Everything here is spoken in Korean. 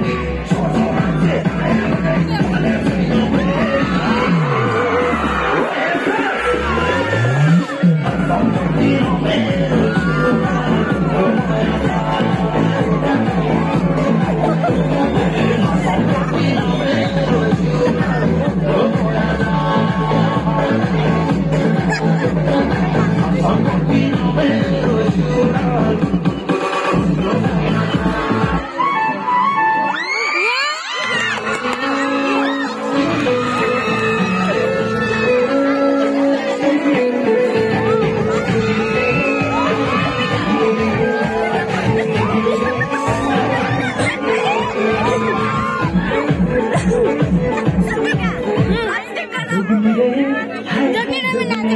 Yeah. 운전이라면 나도